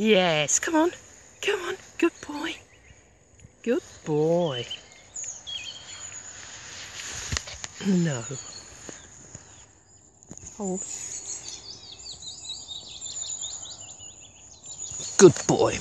Yes, come on. Come on. Good boy. Good boy. No. Hold. Good boy.